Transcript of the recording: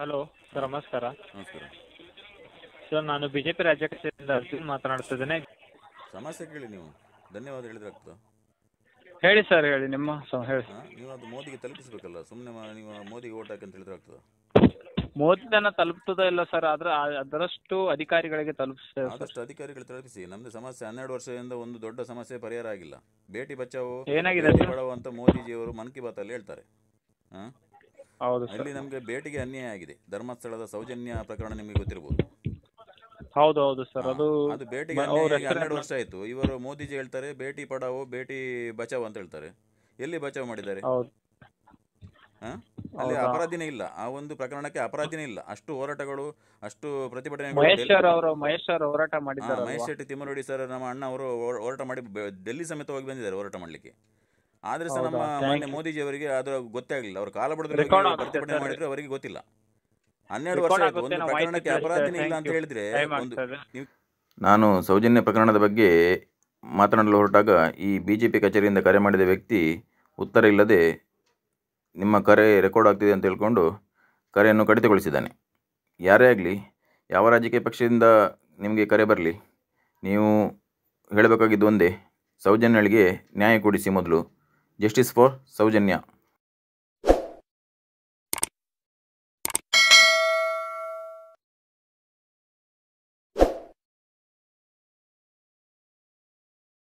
Hello sir ನಮಸ್ಕಾರ. ನಮಸ್ಕಾರ. Sir ನಾನು ಬಿಜೆಪಿ ರಾಜ್ಯ ಕಚೇರಿಯಿಂದ ಅರ್ಜುನ್ ಮಾತನಾಡ್ತಿದ್ದೇನೆ ಸಮಸ್ಯೆ ಕೇಳಿ ನೀವು. ಧನ್ಯವಾದ ಹೇಳಿದ್ರೆ ಆಗ್ತದೆ? ಹೇಳಿ ಸರ್ ಹೇಳಿ ನಿಮ್ಮ ಸ ಹೇಳಿ. ಹಾಂ ನೀವು ಅದು ಮೋದಿಗೆ ತಲುಪಿಸಬೇಕಲ್ಲ ಸುಮ್ಮನೆ ನೀವು ಮೋದಿಗೆ ಓಟ್ ಹಾಕಿ ಅಂತ ಹೇಳಿದ್ರೆ ಆಗ್ತದೆ? ಮೋದಿ ಜನ ತಲುಪ್ತದೋ ಇಲ್ಲ ಸರ್ ಆದ್ರೆ ಆ- ಅದರಷ್ಟು ಅಧಿಕಾರಿಗಳಿಗೆ ತಲುಪಿಸ್ತೇವೆ ಸರ್. ಆದಷ್ಟು ಅಧಿಕಾರಿಗಳು ತಲುಪಿಸಿ. ನಮ್ದು ಸಮಸ್ಯೆ ಹನ್ನೆರಡು ವರ್ಷದಿಂದ ಒಂದು ದೊಡ್ಡ ಸಮಸ್ಯೆ ಪರಿಹಾರ ಆಗಿಲ್ಲ. ಬೇಟಿ ಬಚಾವೋ ಏನಾಗಿದೆ ಬೇಟಿ ಸರ್? ಪಡಾವೋ ಅಂತ ಮೋದಿಜಿಯವರು ಮನ್ ಕಿ ಅಲ್ಲಿ ಹೇಳ್ತಾರೆ. ಹಾಂ? ಹೌದು ಸರ್. ಅಲ್ಲಿ ನಮಗೆ ಬೇಟಿಗೆ ಅನ್ಯಾಯ ಆಗಿದೆ. ಧರ್ಮಸ್ಥಳದ ಸೌಜನ್ಯ ಪ್ರಕರಣ ನಿಮಗೆ ಗೊತ್ತಿರಬಹುದು ಹೌದು ಹೌದು ಸರ್. ಅದು ಅದು ಬೇಟಿಗೆ ಅನ್ಯಾಯ ಆಗಿ ಹನ್ನೆರಡು ವರ್ಷ ಆಯ್ತು. ಇವರು ಮೋದಿಜಿ ಹೇಳ್ತಾರೆ ಬೇಟಿ ಪಡಾವೋ ಬೇಟಿ ಬಚಾವ್ ಅಂತ ಹೇಳ್ತಾರೆ. ಎಲ್ಲಿ ಬಚಾವ್ ಮಾಡಿದ್ದಾರೆ? ಹೌದು. ಹಾ? ಅಲ್ಲಿ? ಅಪರಾಧಿನೇ ಇಲ್ಲ. ಆ ಒಂದು ಪ್ರಕರಣಕ್ಕೆ ಅಪರಾಧಿನೇ ಇಲ್ಲ. ಅಷ್ಟು ಹೋರಾಟಗಳು ಅಷ್ಟು ಪ್ರತಿಭಟನೆ ಮಹೇಶ್ ಡೆಲ್ಲಿ- ಅವರು ಮಹೇಶ್ ಸರ್ ಹೋರಾಟ ಹಾ, ಮಾಡಿದ್ದಾರೆ ಮಹೇಶ್ ಶೆಟ್ಟಿ ತಿಮ್ಮರೋಡಿ ಸರ್ ನಮ್ಮ ಅಣ್ಣ ಅವರು ಹೋರ- ಹೋರಾಟ ಮಾಡಿ ಬೆ- ಡೆಲ್ಲಿ ಸಮೇತವಾಗಿ ಹೋಗಿ ಬಂದಿದ್ದಾರೆ ಹೋರಾಟ ಮಾಡಲಿಕ್ಕೆ. ಆದ್ರೆ ಸಹ ನಮ್ಮ? ಮಾನ್ಯ ಮೋದಿಜಿ ಅವರಿಗೆ ಅದು ಗೊತ್ತೇ ಆಗಲಿಲ್ಲ. ಅವರು ಕಾಲ ಬಡದು ಪ್ರತಿಭಟನೆ. ಮಾಡಿದ್ರೆ ಅವರಿಗೆ ಗೊತ್ತಿಲ್ಲ. ಹನ್ನೆರಡು ವರ್ಷ ಆಯ್ತು. ಒಂದು ಪ್ರಕರಣಕ್ಕೆ ಅಪರಾಧನೇ ಇಲ್ಲ ಅಂತ ಹೇಳಿದ್ರೆ ಒಂದು ನಾನು ಸೌಜನ್ಯ ಪ್ರಕರಣದ ಬಗ್ಗೆ ಮಾತನಾಡಲು ಹೊರಟಾಗ ಈ ಬಿ ಜೆ ಪಿ ಕಚೇರಿಯಿಂದ ಕರೆ ಮಾಡಿದ ವ್ಯಕ್ತಿ ಉತ್ತರ ಇಲ್ಲದೆ ನಿಮ್ಮ ಕರೆ ರೆಕಾರ್ಡ್ ಆಗ್ತಿದೆ ಅಂತ ಹೇಳ್ಕೊಂಡು ಕರೆಯನ್ನು ಕಡಿತಗೊಳಿಸಿದ್ದಾನೆ. ಯಾರೇ ಆಗಲಿ ಯಾವ ರಾಜಕೀಯ ಪಕ್ಷದಿಂದ ನಿಮಗೆ ಕರೆ ಬರಲಿ ನೀವು ಹೇಳಬೇಕಾಗಿದ್ದು ಒಂದೇ ಸೌಜನ್ಯಗಳಿಗೆ ನ್ಯಾಯ ಕೊಡಿಸಿ ಮೊದಲು. Justice for Soujanya